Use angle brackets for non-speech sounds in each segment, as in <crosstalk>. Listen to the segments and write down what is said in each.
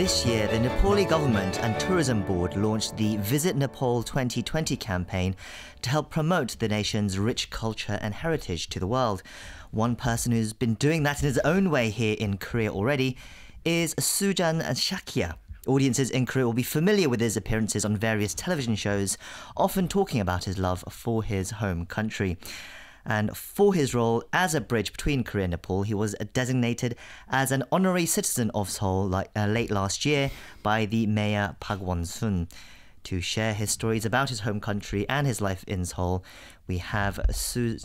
This year, the Nepali government and tourism board launched the Visit Nepal 2020 campaign to help promote the nation's rich culture and heritage to the world. One person who's been doing that in his own way here in Korea already is Sujan Shakya. Audiences in Korea will be familiar with his appearances on various television shows, often talking about his love for his home country. And for his role as a bridge between Korea and Nepal, he was designated as an honorary citizen of Seoul like, uh, late last year by the mayor Park Won-soon. To share his stories about his home country and his life in Seoul, we have Su-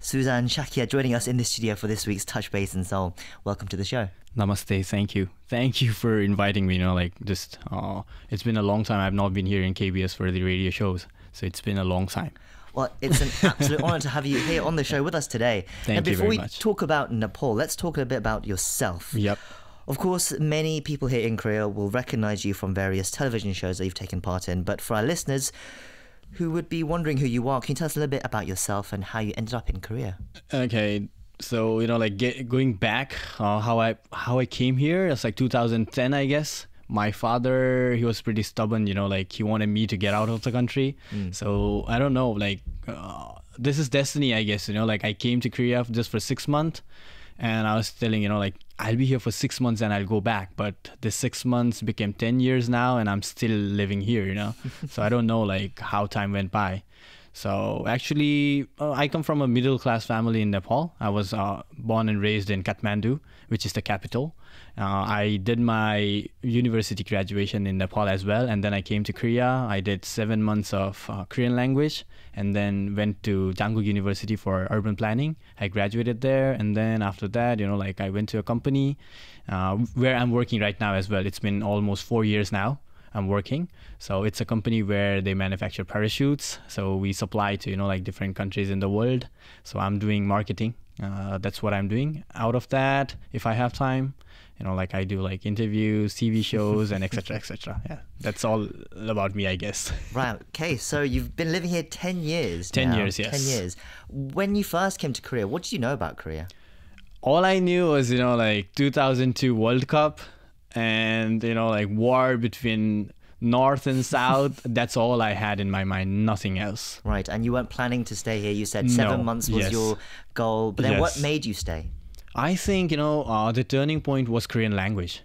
Sujan Shakya joining us in the studio for this week's Touch Base in Seoul. Welcome to the show. Namaste. Thank you. Thank you for inviting me. You know, like just uh, it's been a long time. I've not been here in KBS for the radio shows, so it's been a long time. Well, it's an absolute honor to have you here on the show with us today. Thank and before we much. talk about Nepal, let's talk a bit about yourself. Yep. Of course, many people here in Korea will recognize you from various television shows that you've taken part in, but for our listeners who would be wondering who you are, can you tell us a little bit about yourself and how you ended up in Korea? Okay. So you know, like get, going back, uh, how I how I came here. It's like 2010, I guess. My father, he was pretty stubborn. You know, like he wanted me to get out of the country. So I don't know, like uh, this is destiny, I guess. You know, like I came to Korea just for six months, and I was telling you know like I'll be here for six months and I'll go back. But the six months became ten years now, and I'm still living here. You know, <laughs> so I don't know like how time went by. So actually, uh, I come from a middle class family in Nepal. I was uh, born and raised in Kathmandu, which is the capital. Uh, I did my university graduation in Nepal as well, and then I came to Korea. I did seven months of uh, Korean language, and then went to Dankook University for urban planning. I graduated there, and then after that, you know, like I went to a company uh, where I'm working right now as well. It's been almost four years now. I'm working. So it's a company where they manufacture parachutes. So we supply to you know like different countries in the world. So I'm doing marketing. Uh, that's what I'm doing. Out of that, if I have time, you know, like I do like interviews, TV <laughs> shows, and etc. etc. Yeah, that's all about me, I guess. Right, <laughs> okay, so you've been living here 10 years. 10 now. years, 10 years. When you first came to Korea, what did you know about Korea? all I knew was, you know, like 2002 World Cup and, you know, like war between North and South. That's all I had in my mind, nothing else. Right, and you weren't planning to stay here. You said seven No, months was yes. your goal, but then what made you stay? I think, you know, uh, the turning point was Korean language.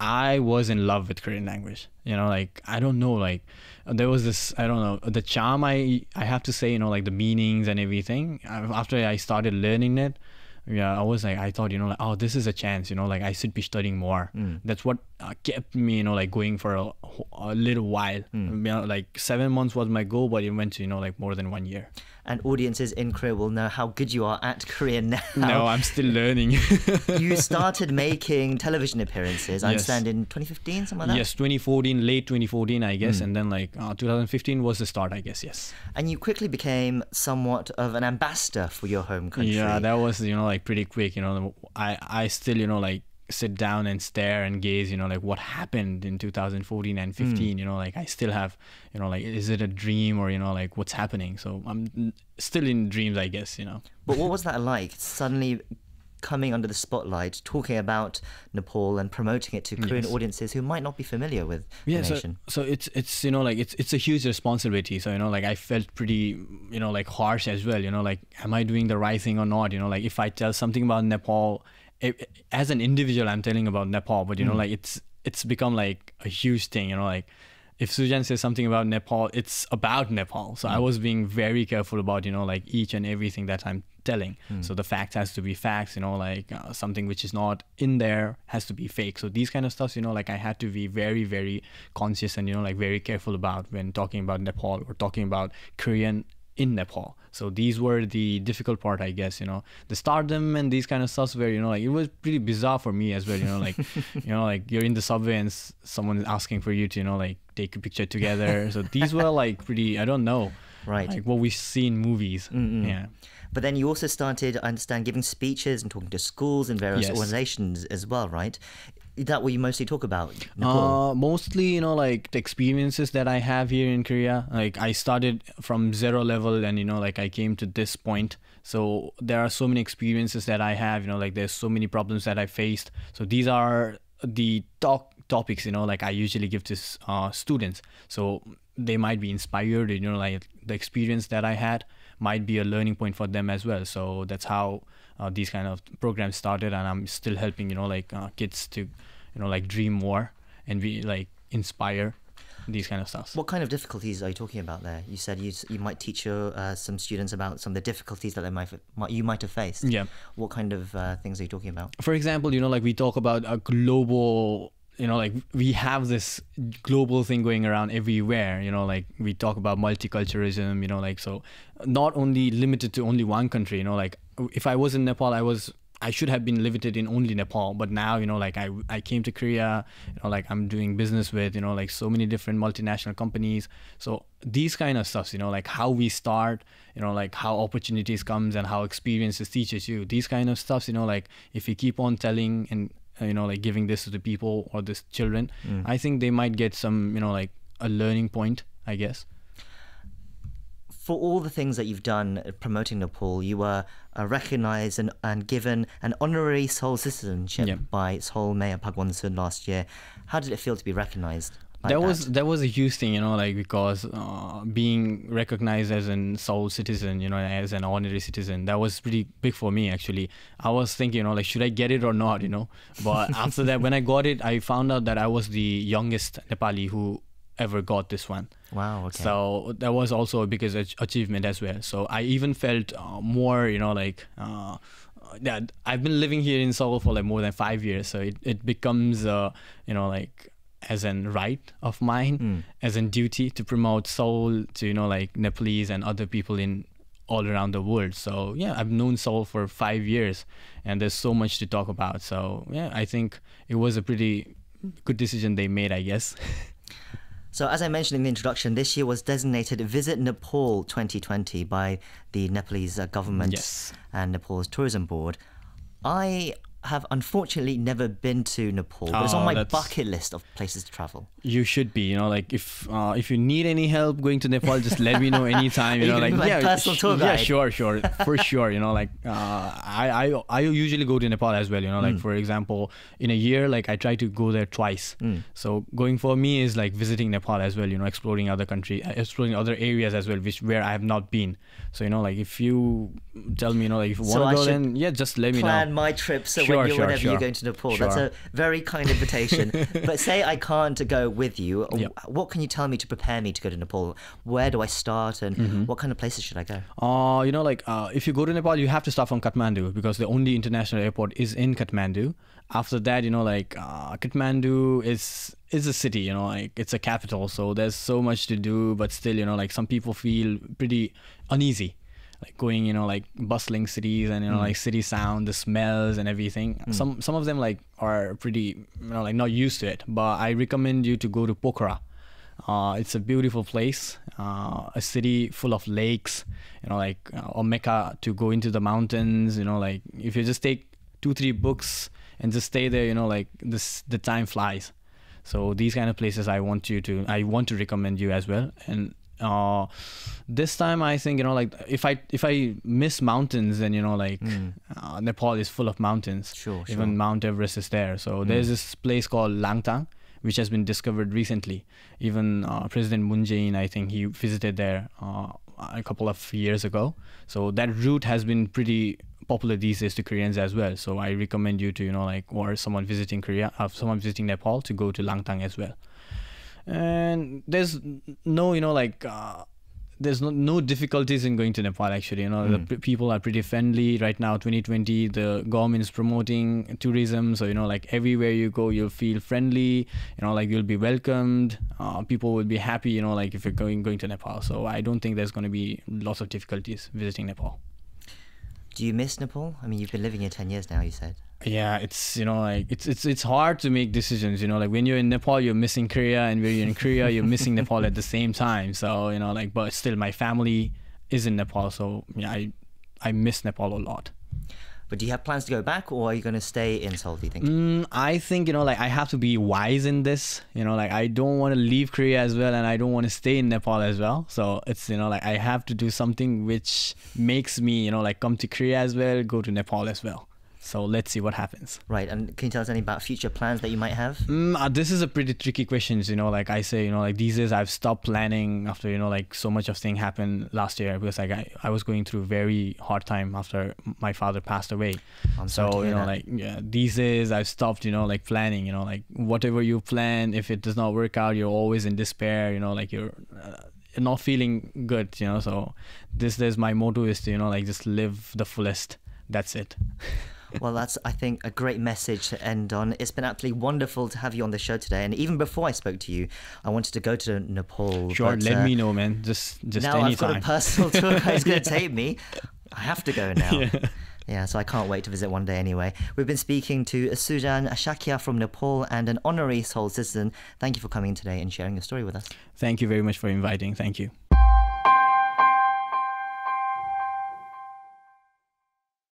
I was in love with Korean language. You know, like, I don't know, like, there was this, I don't know, the charm I, I have to say, you know, like the meanings and everything. After I started learning it, yeah, I was like, I thought, you know, like, oh, this is a chance, you know, like I should be studying more. That's what uh, kept me, you know, like going for a, a little while. You know, like seven months was my goal, but it went to, you know, like more than one year. And audiences in Korea will know how good you are at Korean now. No, I'm still learning. <laughs> you started <laughs> making television appearances, I Yes. understand, in 2015, something like that? Yes, 2014, late 2014, I guess, and then like uh, 2015 was the start, I guess. Yes. And you quickly became somewhat of an ambassador for your home country. Yeah, that was you know like pretty quick. You know, I I still you know like sit down and stare and gaze. You know, like what happened in 2014 and hmm. 15. You know, like I still have you know like is it a dream or you know like what's happening? So I'm still in dreams, I guess. You know. But what was that like? Suddenly coming under the spotlight, talking about Nepal and promoting it to Korean Yes. audiences who might not be familiar with yeah the so, so it's it's you know like it's it's a huge responsibility so you know like i felt pretty you know like harsh as well you know like am i doing the right thing or not you know like if i tell something about nepal i as an individual i'm telling about nepal but you know mm. like it's it's become like a huge thing you know like if Sujan says something about Nepal, it's about Nepal. So I mm. was being very careful about, you know, like each and everything that I'm telling. Mm. So the fact has to be facts, you know, like uh, something which is not in there has to be fake. So these kind of stuff, you know, like I had to be very, very conscious and, you know, like very careful about when talking about Nepal or talking about Korean in Nepal. So these were the difficult part, I guess, you know, the stardom and these kind of stuff where, you know, like it was pretty bizarre for me as well, you know, like, <laughs> you know, like you're in the subway and s- someone is asking for you to, you know, like take a picture together. <laughs> so these were like pretty, I don't know, Right. like what we see in movies. Yeah. But then you also started, I understand, giving speeches and talking to schools and various Yes. organizations as well, right? Is that what you mostly talk about? Uh, mostly, you know, like the experiences that I have here in Korea. Like I started from zero level, and you know, like I came to this point. So there are so many experiences that I have. You know, like there's so many problems that I faced. So these are the talk topics you know like i usually give to uh, students so they might be inspired you know like the experience that i had might be a learning point for them as well so that's how uh, these kind of programs started and i'm still helping you know like uh, kids to you know like dream more and be like inspire these kind of stuff What kind of difficulties are you talking about there? You said you you might teach your, uh, some students about some of the difficulties that they might, might you might have faced. yeah What kind of uh, things are you talking about? for example, you know, like we talk about a global, you know, like we have this global thing going around everywhere, you know, like we talk about multiculturalism, you know, like so not only limited to only one country, you know, like if I was in Nepal, I was I should have been limited in only Nepal, but now, you know, like I I came to Korea, you know, like I'm doing business with, you know, like so many different multinational companies. So these kind of stuffs, you know, like how we start, you know, like how opportunities comes and how experiences teaches you. These kind of stuffs, you know, like if you keep on telling and uh, you know, like giving this to the people or the children, I think they might get some, you know, like a learning point, I guess. For all the things that you've done uh, promoting Nepal, you were uh, recognized and, and given an honorary Seoul citizenship Yeah. by Seoul Mayor Park Won-soon last year. How did it feel to be recognized? Like that was that was a huge thing, you know, like because uh, being recognized as an Seoul citizen, you know, as an honorary citizen, that was pretty big for me actually. I was thinking, you know, like should I get it or not, you know? But <laughs> after that, when I got it, I found out that I was the youngest Nepali who ever got this one. Wow. Okay. So that was also a biggest ach- achievement as well. So I even felt uh, more, you know, like uh, that I've been living here in Seoul for like more than five years. So it, it becomes, uh, you know, like as an right of mine, as in duty to promote Seoul to, you know, like Nepalese and other people in all around the world. So yeah, I've known Seoul for five years and there's so much to talk about. So yeah, I think it was a pretty good decision they made, I guess. <laughs> So, as I mentioned in the introduction, this year was designated Visit Nepal 2020 by the Nepalese uh, government Yes. and Nepal's tourism board. I have unfortunately never been to Nepal, but it's on Oh, my that's- bucket list of places to travel. You should be, you know, like if uh, if you need any help going to Nepal, just let me know anytime. You <laughs> You know, like yeah, personal tour yeah, sure, sure, for <laughs> sure. You know, like uh, I I I usually go to Nepal as well. You know, Mm. like for example, in a year, like I try to go there twice. Mm. So going for me is like visiting Nepal as well. You know, exploring other country, uh, exploring other areas as well, which where I have not been. So you know, like if you tell me, you know, like if you want to go, should then yeah, just let me Plan know. my trip so Sure, when sure, whenever sure. you're going to Nepal. That's a very kind invitation. <laughs> but say I can't go with you. Yep. What can you tell me to prepare me to go to Nepal? Where do I start and Mm-hmm. what kind of places should I go? Uh, you know, like uh, if you go to Nepal, you have to start from Kathmandu because the only international airport is in Kathmandu. After that, you know, like uh, Kathmandu is is a city. You know, like it's a capital, so there's so much to do. But still, you know, like some people feel pretty uneasy, like going, you know, like bustling cities and you know, like city sound, the smells and everything. Some some of them like are pretty, you know, like not used to it. But I recommend you to go to Pokhara. Uh, it's a beautiful place, uh, a city full of lakes, you know, like uh, or Mecca to go into the mountains. You know, like if you just take two, three books and just stay there, you know, like this, the time flies. So these kind of places, I want you to, I want to recommend you as well. And uh, this time, I think you know, like if I if I miss mountains, then you know, like uh, Nepal is full of mountains. Sure, Even sure. Mount Everest is there. So there's this place called Langtang, which has been discovered recently. Even uh, President Moon Jae-in, I think he visited there uh, a couple of years ago. So that route has been pretty popular these days to Koreans as well. So I recommend you to, you know, like, or someone visiting Korea, uh, someone visiting Nepal to go to Langtang as well. And there's no, you know, like, uh, there's no, no difficulties in going to Nepal actually. You know, the p- people are pretty friendly right now. 2020, the government is promoting tourism, so you know, like everywhere you go, you'll feel friendly. You know, like you'll be welcomed. Uh, people will be happy. You know, like if you're going going to Nepal. So I don't think there's going to be lots of difficulties visiting Nepal. Do you miss Nepal? I mean, you've been living here 10 years now, you said. Yeah, it's you know like it's it's it's hard to make decisions. You know, like when you're in Nepal, you're missing Korea, and when you're in Korea, you're missing Nepal at the same time. So you know, like but still, my family is in Nepal, so yeah, I I miss Nepal a lot. But do you have plans to go back or are you going to stay in Seoul, do you think? Mm, I think you know like I have to be wise in this. You know, like I don't want to leave Korea as well, and I don't want to stay in Nepal as well. So it's you know like I have to do something which makes me you know like come to Korea as well, go to Nepal as well. So let's see what happens. Right, and can you tell us any about future plans that you might have? Mm, uh, this is a pretty tricky question. You know, like I say, you know, like these days I've stopped planning after you know, like so much of thing happened last year because like I, I was going through very hard time after my father passed away. I'm so you know, that. like yeah, these days I've stopped. You know, like planning. You know, like whatever you plan, if it does not work out, you're always in despair. You know, like you're. Uh, you're not feeling good, you know. So this is my motto is to you know like just live the fullest. That's it. <laughs> Well, that's, I think, a great message to end on. It's been absolutely wonderful to have you on the show today. And even before I spoke to you, I wanted to go to Nepal. Sure, but, let uh, me know, man. Just just now I've got a personal tour <laughs> guide going to take me. I have to go now. Yeah. Yeah, so I can't wait to visit one day anyway. We've been speaking to Sujan Shakya from Nepal and an honorary Seoul citizen. Thank you for coming today and sharing your story with us. Thank you very much for inviting. Thank you.